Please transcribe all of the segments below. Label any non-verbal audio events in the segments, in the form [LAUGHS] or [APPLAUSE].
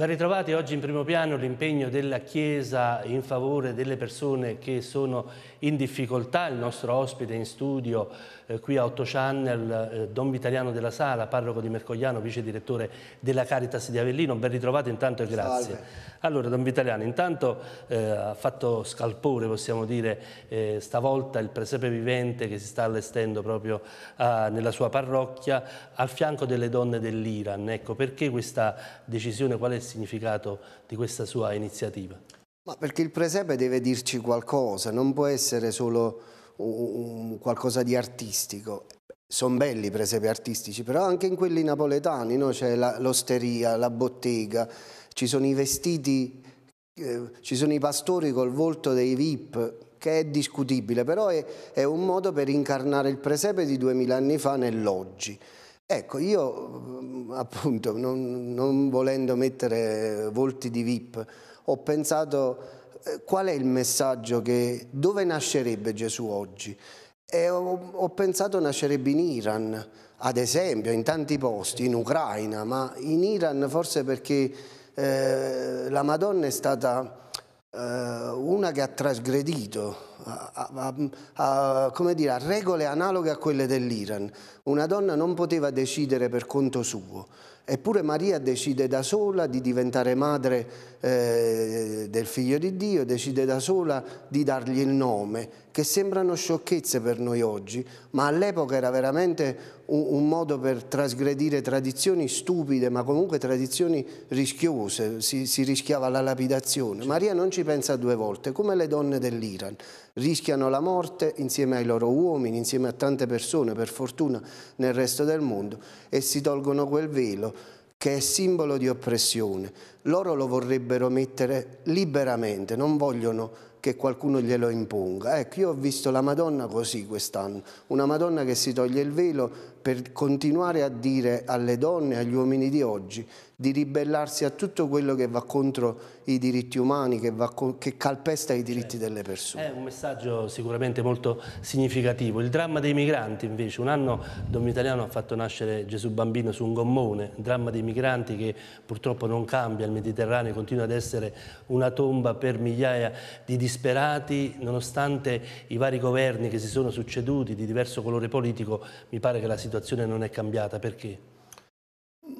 Ben ritrovati oggi in primo piano l'impegno della Chiesa in favore delle persone che sono in difficoltà. Il nostro ospite in studio eh, qui a 8 Channel, eh, Don Vitaliano della Sala, parroco di Mercogliano, vice direttore della Caritas di Avellino. Ben ritrovati intanto e grazie. Salve. Allora, Don Vitaliano, intanto eh, ha fatto scalpore, possiamo dire, eh, stavolta il presepe vivente che si sta allestendo proprio eh, nella sua parrocchia al fianco delle donne dell'Iran. Ecco, perché questa decisione, qual è il significato di questa sua iniziativa? Ma perché il presepe deve dirci qualcosa, non può essere solo un, qualcosa di artistico. Sono belli i presepi artistici, però anche in quelli napoletani no? c'è l'osteria, la, la bottega, ci sono i vestiti, eh, ci sono i pastori col volto dei VIP, che è discutibile, però è, è un modo per incarnare il presepe di duemila anni fa nell'oggi. Ecco, io appunto, non, non, volendo mettere volti di VIP, ho pensato eh, qual è il messaggio che, dove nascerebbe Gesù oggi? E ho, ho pensato nascerebbe in Iran, ad esempio, in tanti posti, in Ucraina, ma in Iran forse perché eh, la Madonna è stata una che ha trasgredito a, a, a, dire, a, regole analoghe a quelle dell'Iran. Una donna non poteva decidere per conto suo, eppure Maria decide da sola di diventare madre eh, del figlio di Dio, decide da sola di dargli il nome, che sembrano sciocchezze per noi oggi, ma all'epoca era veramente un, un, modo per trasgredire tradizioni stupide, ma comunque tradizioni rischiose, si, si rischiava la lapidazione. Maria non ci pensa due volte, come le donne dell'Iran rischiano la morte insieme ai loro uomini, insieme a tante persone, per fortuna, nel resto del mondo, e si tolgono quel velo che è simbolo di oppressione. Loro lo vorrebbero mettere liberamente, non vogliono che qualcuno glielo imponga. Ecco, io ho visto la Madonna così quest'anno, una Madonna che si toglie il velo per continuare a dire alle donne, agli uomini di oggi, di ribellarsi a tutto quello che va contro i diritti umani, che, va, che calpesta i diritti certo. delle persone. È un messaggio sicuramente molto significativo. Il dramma dei migranti invece, un anno Don Italiano ha fatto nascere Gesù Bambino su un gommone, il dramma dei migranti che purtroppo non cambia, il Mediterraneo continua ad essere una tomba per migliaia di disperati, nonostante i vari governi che si sono succeduti di diverso colore politico, mi pare che la situazione non è cambiata. Perché?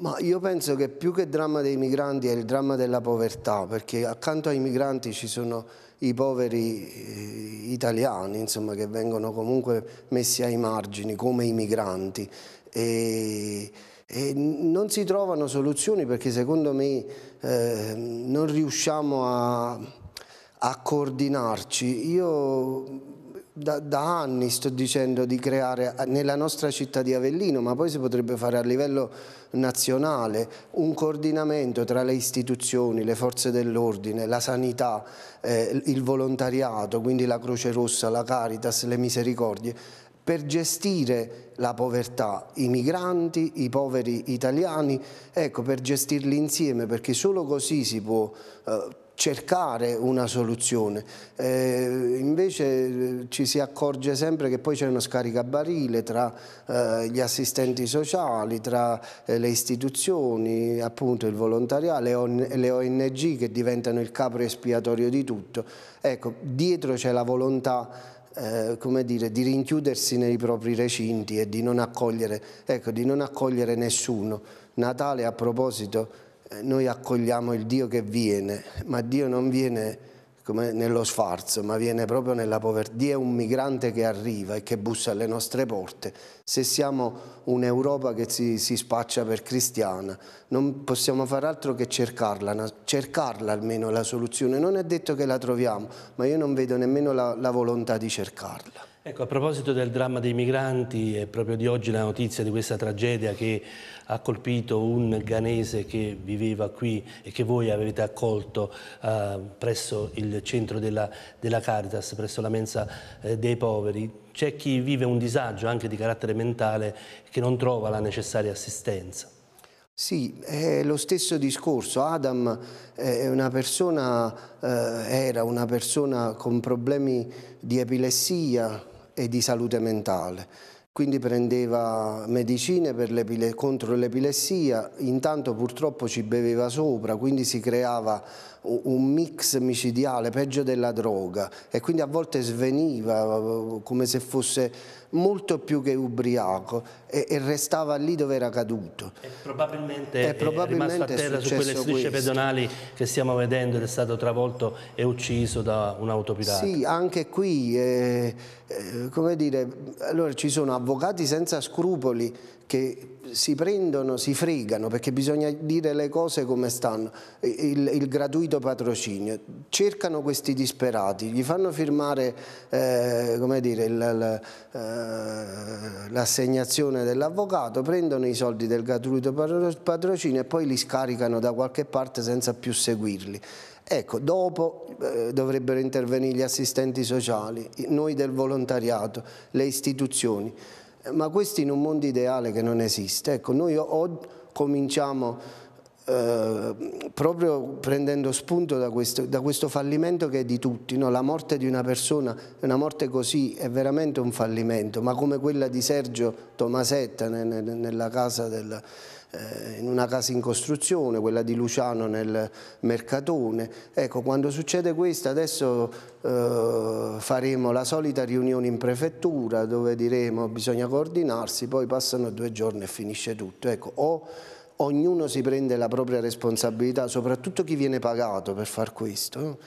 Ma io penso che più che il dramma dei migranti è il dramma della povertà, perché accanto ai migranti ci sono i poveri eh, italiani, insomma, che vengono comunque messi ai margini, come i migranti. E, e non si trovano soluzioni perché secondo me eh, non riusciamo a, a coordinarci. Io da, da, anni sto dicendo di creare nella nostra città di Avellino, ma poi si potrebbe fare a livello nazionale, un coordinamento tra le istituzioni, le forze dell'ordine, la sanità, eh, il volontariato, quindi la Croce Rossa, la Caritas, le Misericordie, per gestire la povertà, i migranti, i poveri italiani, ecco, per gestirli insieme, perché solo così si può eh, cercare una soluzione. Eh, invece eh, ci si accorge sempre che poi c'è uno scaricabarile tra eh, gli assistenti sociali, tra eh, le istituzioni, appunto il volontariato, le, le ONG che diventano il capro espiatorio di tutto. Ecco, dietro c'è la volontà eh, come dire, di rinchiudersi nei propri recinti e di non accogliere, ecco, di non accogliere nessuno. Natale a proposito noi accogliamo il Dio che viene, ma Dio non viene come nello sfarzo, ma viene proprio nella povertà. Dio è un migrante che arriva e che bussa alle nostre porte. Se siamo un'Europa che si, si, spaccia per cristiana, non possiamo fare altro che cercarla, cercarla almeno la soluzione. Non è detto che la troviamo, ma io non vedo nemmeno la, la volontà di cercarla. Ecco, a proposito del dramma dei migranti, è proprio di oggi la notizia di questa tragedia che ha colpito un ghanese che viveva qui e che voi avete accolto eh, presso il centro della, della, Caritas, presso la mensa eh, dei poveri. C'è chi vive un disagio anche di carattere mentale che non trova la necessaria assistenza. Sì, è lo stesso discorso. Adam una persona, eh, era una persona con problemi di epilessia, e di salute mentale. quindi prendeva medicine contro l'epilessia, intanto purtroppo ci beveva sopra, quindi si creava un mix micidiale peggio della droga e quindi a volte sveniva come se fosse molto più che ubriaco e, e restava lì dove era caduto. E probabilmente, e probabilmente è rimasto a terra su quelle strisce questo. pedonali che stiamo vedendo ed è stato travolto e ucciso da un'auto pirata. Sì, anche qui, eh, eh, come dire, allora ci sono avvocati senza scrupoli che si prendono, si fregano perché bisogna dire le cose come stanno, il, il gratuito patrocinio, cercano questi disperati, gli fanno firmare eh, eh l'assegnazione dell'avvocato, prendono i soldi del gratuito patrocinio e poi li scaricano da qualche parte senza più seguirli. Ecco, dopo eh, dovrebbero intervenire gli assistenti sociali, noi del volontariato, le istituzioni ma questo in un mondo ideale che non esiste. Ecco, noi cominciamo eh, proprio prendendo spunto da questo, da questo, fallimento che è di tutti, no? la morte di una persona, una morte così è veramente un fallimento, ma come quella di Sergio Tomasetta nella casa del, eh, in una casa in costruzione, quella di Luciano nel Mercatone. Ecco, quando succede questo adesso eh, faremo la solita riunione in prefettura dove diremo bisogna coordinarsi, poi passano due giorni e finisce tutto. Ecco, o ognuno si prende la propria responsabilità, soprattutto chi viene pagato per far questo.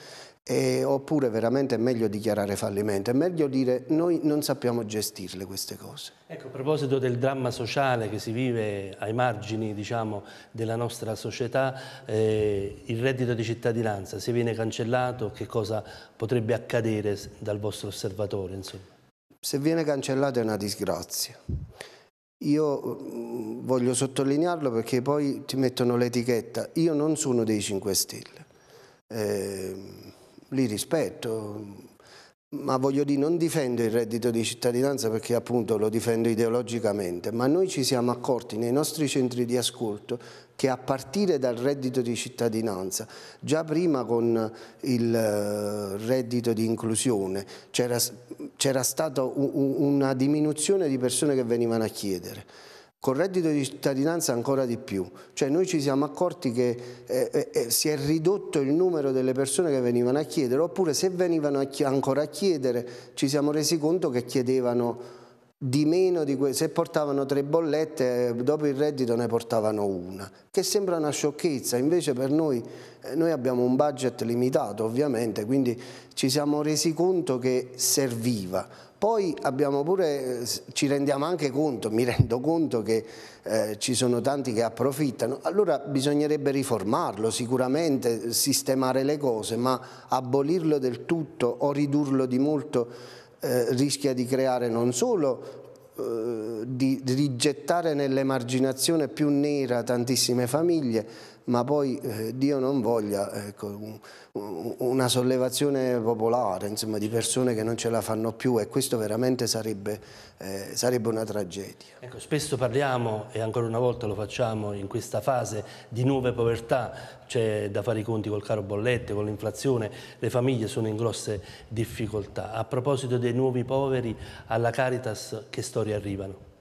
E, oppure veramente è meglio dichiarare fallimento, è meglio dire noi non sappiamo gestirle queste cose. Ecco, a proposito del dramma sociale che si vive ai margini diciamo, della nostra società, eh, il reddito di cittadinanza, se viene cancellato, che cosa potrebbe accadere dal vostro osservatorio? Insomma? Se viene cancellato è una disgrazia. Io mm, voglio sottolinearlo perché poi ti mettono l'etichetta, io non sono dei 5 Stelle. Eh, li rispetto, ma voglio dire, non difendo il reddito di cittadinanza perché appunto lo difendo ideologicamente, ma noi ci siamo accorti nei nostri centri di ascolto che a partire dal reddito di cittadinanza, già prima con il eh, reddito di inclusione, c'era stata una diminuzione di persone che venivano a chiedere Col reddito di cittadinanza ancora di più, cioè noi ci siamo accorti che eh, eh, eh, si è ridotto il numero delle persone che venivano a chiedere, oppure se venivano a ancora a chiedere ci siamo resi conto che chiedevano di meno di se portavano tre bollette eh, dopo il reddito ne portavano una che sembra una sciocchezza. Invece per noi eh, noi abbiamo un budget limitato ovviamente quindi ci siamo resi conto che serviva poi pure, ci rendiamo anche conto, mi rendo conto che eh, ci sono tanti che approfittano, allora bisognerebbe riformarlo sicuramente, sistemare le cose, ma abolirlo del tutto o ridurlo di molto eh, rischia di creare non solo eh, di rigettare nell'emarginazione più nera tantissime famiglie, ma poi eh, Dio non voglia ecco, un, una sollevazione popolare insomma, di persone che non ce la fanno più e questo veramente sarebbe, eh, sarebbe una tragedia. Ecco, spesso parliamo, e ancora una volta lo facciamo in questa fase, di nuove povertà, c'è da fare i conti col caro bollette, con l'inflazione, le famiglie sono in grosse difficoltà. A proposito dei nuovi poveri, alla Caritas che storie arrivano?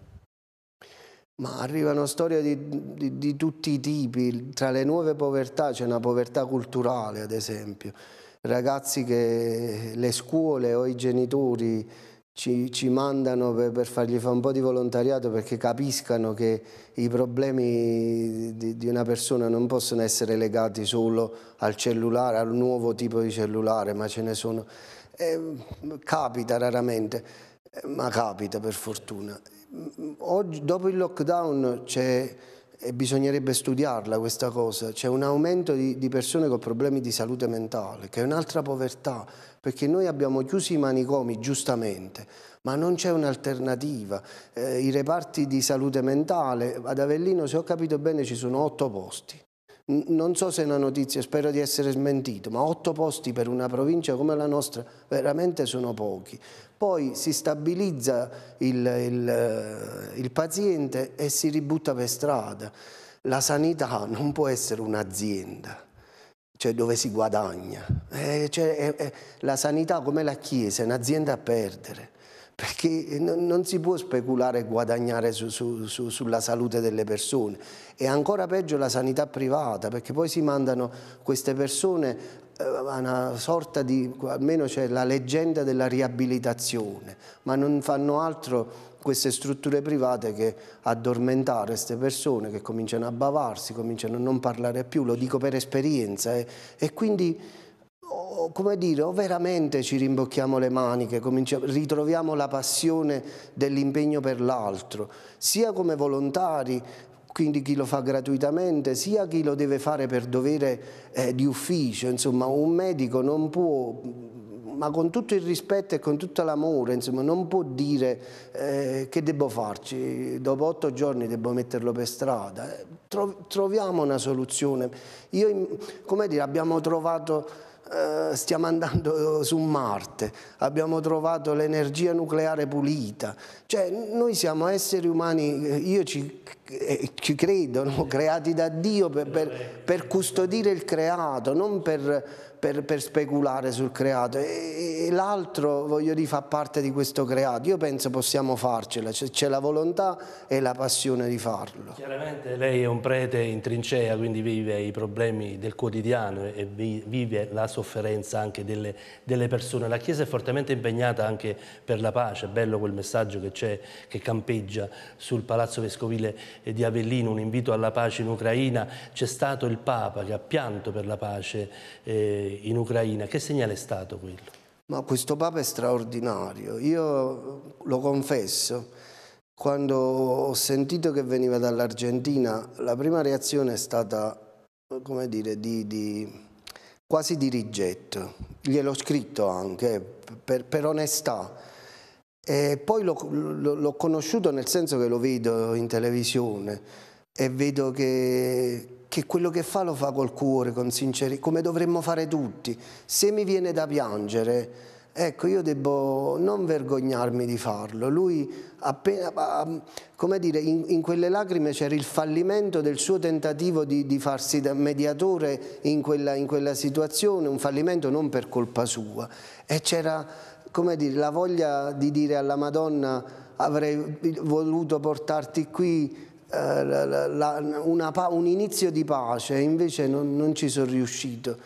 Ma arrivano storie di, di, di, tutti i tipi, tra le nuove povertà c'è una povertà culturale ad esempio, ragazzi che le scuole o i genitori ci, ci mandano per, per, fargli fare un po' di volontariato perché capiscano che i problemi di, di una persona non possono essere legati solo al cellulare, al nuovo tipo di cellulare, ma ce ne sono. Eh, capita raramente, ma capita per fortuna. Oggi, dopo il lockdown bisognerebbe studiarla questa cosa, c'è un aumento di, di, persone con problemi di salute mentale, che è un'altra povertà, perché noi abbiamo chiuso i manicomi giustamente, ma non c'è un'alternativa. Eh, I reparti di salute mentale, ad Avellino se ho capito bene ci sono otto posti, non so se è una notizia, spero di essere smentito, ma otto posti per una provincia come la nostra veramente sono pochi. Poi si stabilizza il, il, eh, il paziente e si ributta per strada. La sanità non può essere un'azienda cioè dove si guadagna. Eh, cioè, eh, la sanità come la Chiesa è un'azienda a perdere perché non si può speculare e guadagnare su, su, su, sulla salute delle persone. E ancora peggio la sanità privata, perché poi si mandano queste persone eh, a una sorta di, almeno c'è la leggenda della riabilitazione, ma non fanno altro queste strutture private che addormentare queste persone che cominciano a bavarsi, cominciano a non parlare più, lo dico per esperienza, eh, e quindi come dire, o veramente ci rimbocchiamo le maniche, ritroviamo la passione dell'impegno per l'altro, sia come volontari, quindi chi lo fa gratuitamente, sia chi lo deve fare per dovere eh, di ufficio, insomma un medico non può ma con tutto il rispetto e con tutto l'amore, insomma, non può dire eh, che devo farci, dopo otto giorni devo metterlo per strada. troviamo una soluzione. Io, come dire, abbiamo trovato eh, stiamo andando [LAUGHS] su Marte, abbiamo trovato l'energia nucleare pulita, cioè noi siamo esseri umani, eh, io ci, eh, ci credo, no? creati da Dio per, per, per custodire il creato, non per per, per speculare sul creato e, e l'altro, voglio dire, fa parte di questo creato. Io penso possiamo farcela, c'è la volontà e la passione di farlo. Chiaramente lei è un prete in trincea, quindi vive i problemi del quotidiano e vive la sofferenza anche delle, delle persone. La Chiesa è fortemente impegnata anche per la pace, è bello quel messaggio che c'è, che campeggia sul Palazzo Vescovile di Avellino, un invito alla pace in Ucraina. C'è stato il Papa che ha pianto per la pace eh, in Ucraina. Che segnale è stato quello? Ma questo Papa è straordinario. Io lo confesso, quando ho sentito che veniva dall'Argentina, la prima reazione è stata, come dire, di, di, quasi di rigetto. Gliel'ho scritto anche, per, per onestà. E poi l'ho conosciuto nel senso che lo vedo in televisione e vedo che, che quello che fa lo fa col cuore, con sincerità, come dovremmo fare tutti. Se mi viene da piangere, ecco, io devo non vergognarmi di farlo. Lui, appena, come dire, in, in quelle lacrime c'era il fallimento del suo tentativo di, di farsi mediatore in quella, in quella situazione, un fallimento non per colpa sua. E c'era, come dire, la voglia di dire alla Madonna avrei voluto portarti qui la, la, una, un inizio di pace, invece non, non ci sono riuscito.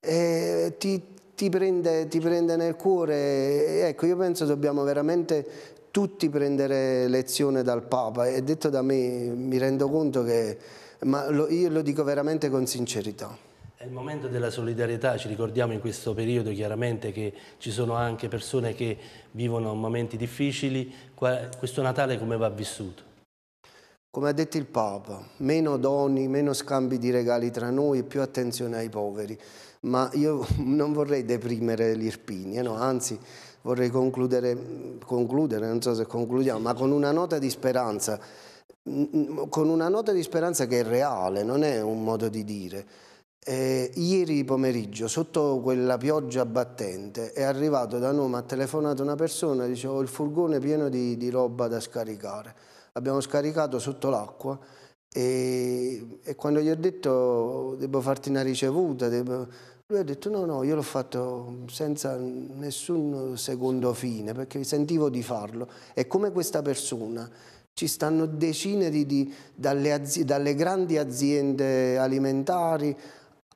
E ti, ti, prende, ti prende nel cuore, ecco io penso dobbiamo veramente tutti prendere lezione dal Papa e detto da me mi rendo conto che, ma lo, io lo dico veramente con sincerità. È il momento della solidarietà, ci ricordiamo in questo periodo chiaramente che ci sono anche persone che vivono momenti difficili, questo Natale come va vissuto? Come ha detto il Papa, meno doni, meno scambi di regali tra noi e più attenzione ai poveri. Ma io [LAUGHS] non vorrei deprimere l'Irpini, no? anzi vorrei concludere, concludere, non so se concludiamo, ma con una nota di speranza, con una nota di speranza che è reale, non è un modo di dire. Eh, ieri pomeriggio, sotto quella pioggia battente, è arrivato da noi, mi ha telefonato una persona, dicevo, il furgone pieno di, di roba da scaricare abbiamo scaricato sotto l'acqua e, e, quando gli ho detto devo farti una ricevuta, devo... lui ha detto no, no, io l'ho fatto senza nessun secondo fine perché sentivo di farlo. E come questa persona ci stanno decine di, di dalle, azi, dalle grandi aziende alimentari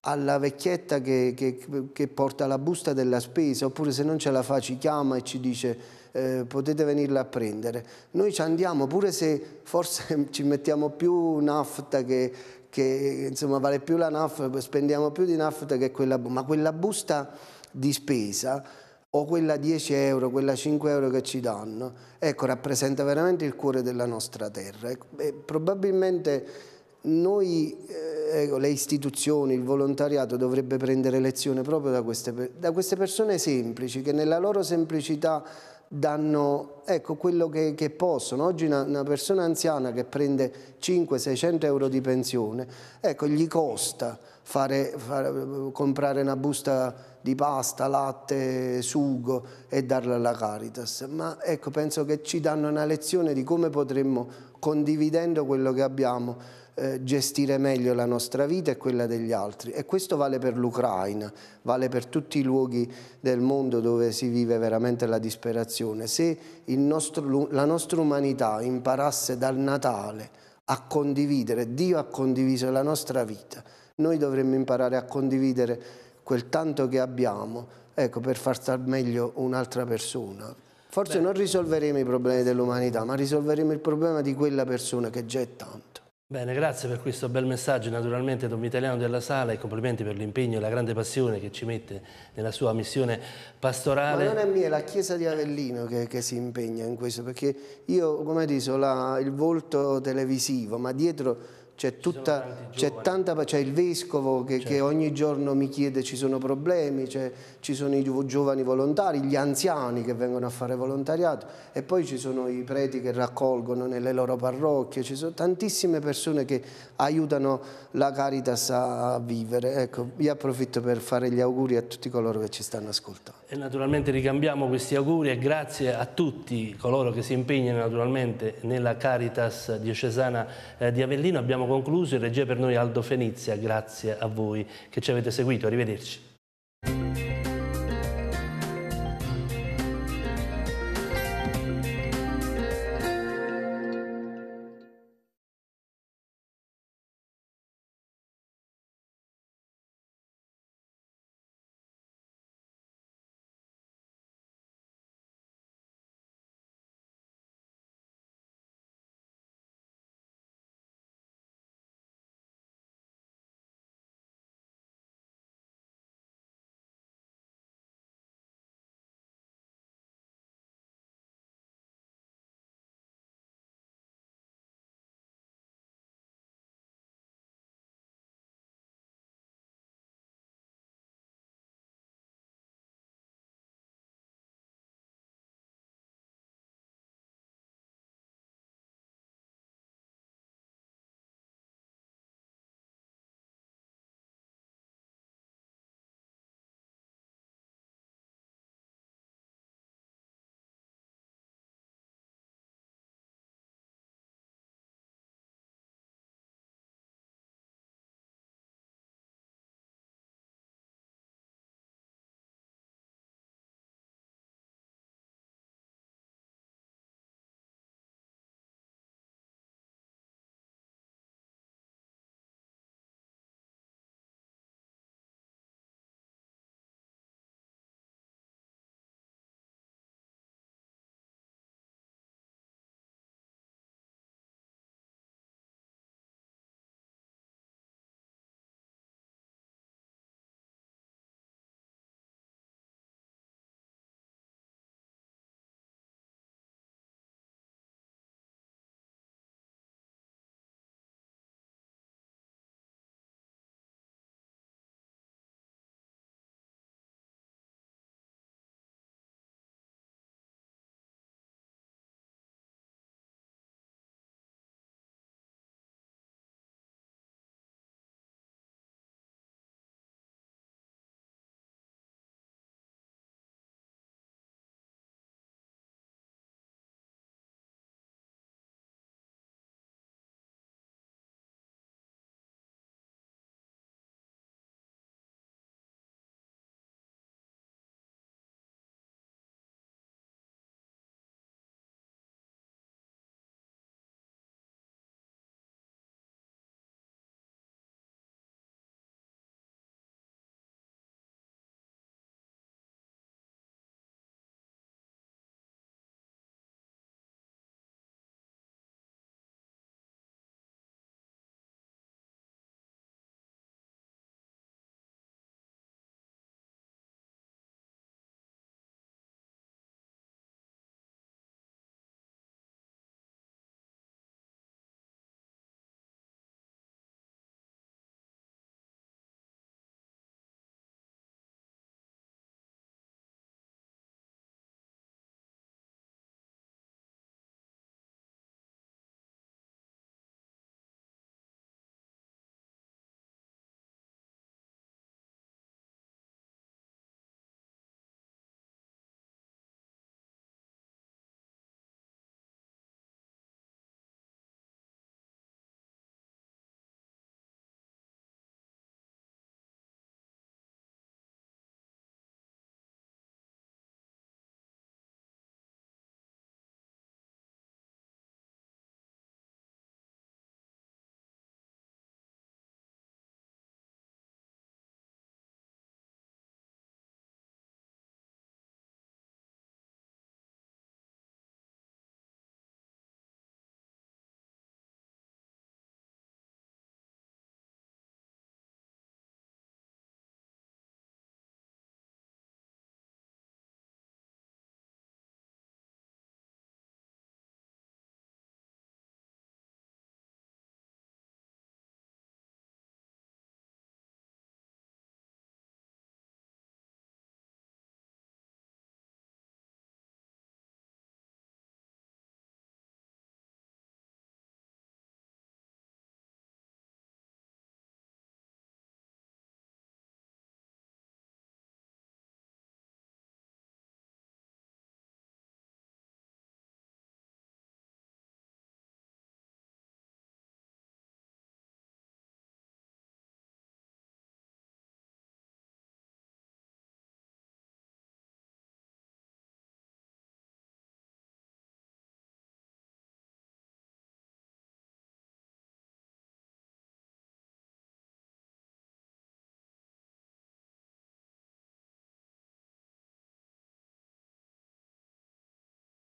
alla vecchietta che, che, che, porta la busta della spesa, oppure se non ce la fa ci chiama e ci dice eh, potete venirla a prendere. Noi ci andiamo, pure se forse [LAUGHS] ci mettiamo più nafta che, che insomma vale più la nafta, spendiamo più di nafta che quella, ma quella busta di spesa o quella 10 euro, quella 5 euro che ci danno, ecco, rappresenta veramente il cuore della nostra terra. E probabilmente noi, eh, ecco, le istituzioni, il volontariato dovrebbe prendere lezione proprio da queste, da queste persone semplici che nella loro semplicità danno ecco, quello che, che possono. Oggi una, una, persona anziana che prende 500-600 euro di pensione, ecco, gli costa fare, fare, comprare una busta di pasta, latte, sugo e darla alla Caritas. Ma ecco, penso che ci danno una lezione di come potremmo, condividendo quello che abbiamo, eh, gestire meglio la nostra vita e quella degli altri. E questo vale per l'Ucraina, vale per tutti i luoghi del mondo dove si vive veramente la disperazione. Se nostro, la nostra umanità imparasse dal Natale a condividere, Dio ha condiviso la nostra vita, noi dovremmo imparare a condividere quel tanto che abbiamo ecco, per far star meglio un'altra persona. Forse Beh. non risolveremo i problemi dell'umanità, ma risolveremo il problema di quella persona che già è tanto. Bene, grazie per questo bel messaggio naturalmente Don Vitaliano della Sala e complimenti per l'impegno e la grande passione che ci mette nella sua missione pastorale. Ma non è mia, è la Chiesa di Avellino che, che si impegna in questo, perché io, come dico, il volto televisivo, ma dietro c'è tutta, c'è tanta, c'è il vescovo che, certo. che, ogni giorno mi chiede ci sono problemi, ci sono i giovani volontari, gli anziani che vengono a fare volontariato e poi ci sono i preti che raccolgono nelle loro parrocchie, ci sono tantissime persone che aiutano la Caritas a vivere. Ecco, io approfitto per fare gli auguri a tutti coloro che ci stanno ascoltando. E naturalmente ricambiamo questi auguri e grazie a tutti coloro che si impegnano naturalmente nella Caritas diocesana eh, di Avellino. Abbiamo concluso, il regia per noi Aldo Fenizia, grazie a voi che ci avete seguito, arrivederci.